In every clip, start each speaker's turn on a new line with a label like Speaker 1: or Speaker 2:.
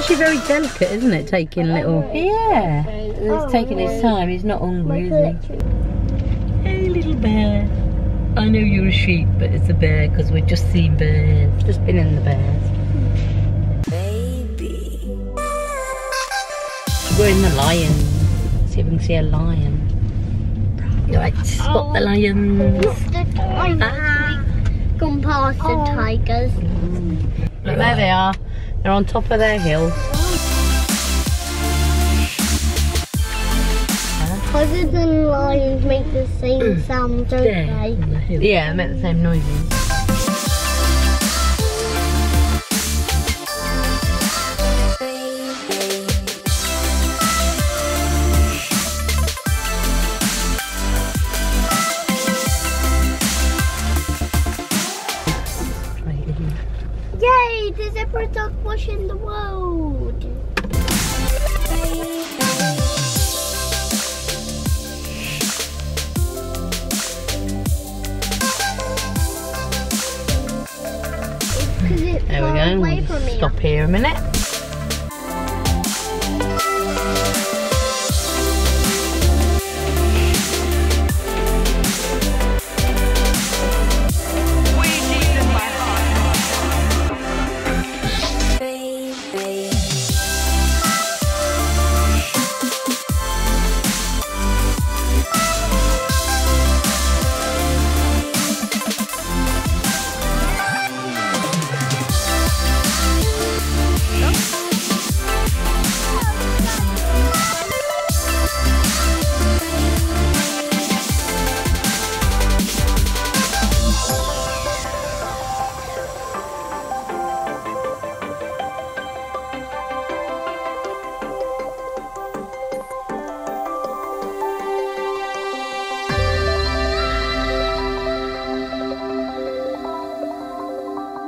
Speaker 1: actually very delicate, isn't it? Taking little. Yeah, oh, it's taking his time. He's not hungry, is he? Hey, little bear. I know you're a sheep, but it's a bear because we've just seen bears. Just been in the bears. Baby. We're in the lion. See if we can see a lion. Right, spot the oh, lions.
Speaker 2: The tigers. Gone ah. past the oh. tigers.
Speaker 1: Look, there they are. They're on top of their hill.
Speaker 2: Tigers and lions make the same sound, don't they?
Speaker 1: Yeah, make the same noises.
Speaker 2: The zebra dog washing the world. It's 'cause it's
Speaker 1: There we go. We'll stop here a minute.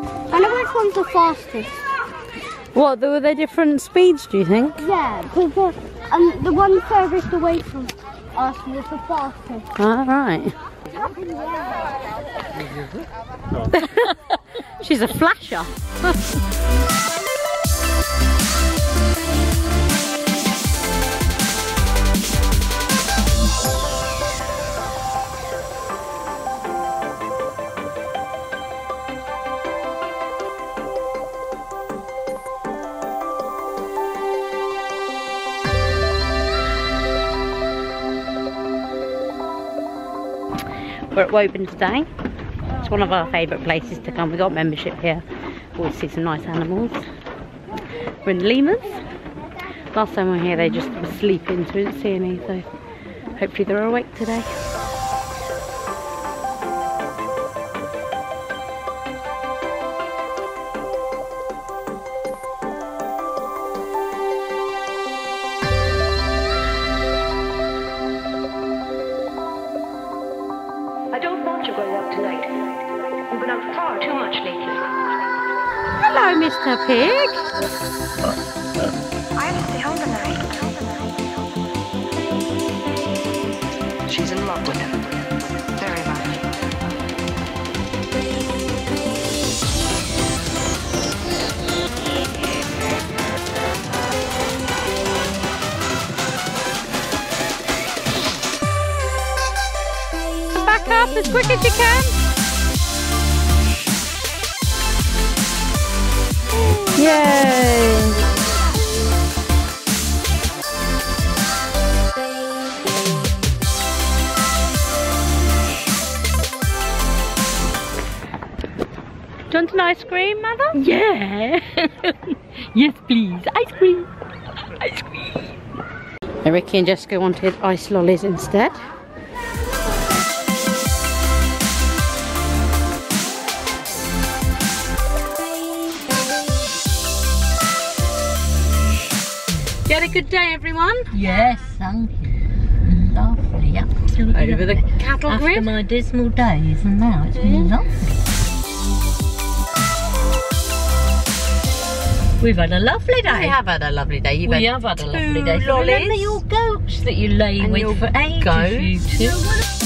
Speaker 2: I know which one's the fastest.
Speaker 1: What, were there different speeds, do you think?
Speaker 2: Yeah, because the, um, the one furthest away from us was the fastest.
Speaker 1: All right. She's a flasher. We're at Woburn today. It's one of our favourite places to come. We got membership here. Always see some nice animals. We're in lemurs. Last time we were here, they just were sleeping, so we didn't see any. So hopefully they're awake today.
Speaker 3: I don't want to go out tonight. You've been out far too much lately.
Speaker 1: Hello, Mr. Pig.
Speaker 3: I have to stay home tonight. She's in love with
Speaker 1: Up as quick as you can. Yay! Do you want an ice cream, mother? Yeah. yes, please. Ice cream. Ice cream. Ricky and Jessica wanted ice lollies instead. You had a good day, everyone?
Speaker 4: Yes, thank you. Lovely, absolutely
Speaker 1: Over the cattle
Speaker 4: After
Speaker 1: grid?
Speaker 4: my dismal days and now it's been mm. lovely. We've had a lovely day.
Speaker 1: We have had a lovely day. You've
Speaker 4: We
Speaker 1: had
Speaker 4: have had a lovely day. So remember your goats that you lay
Speaker 1: And
Speaker 4: with for ages,
Speaker 1: goats.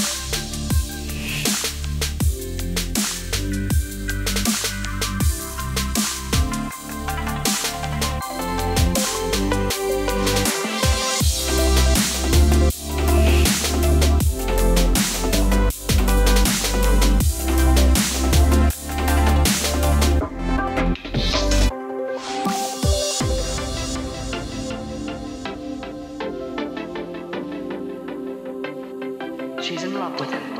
Speaker 5: In love with him.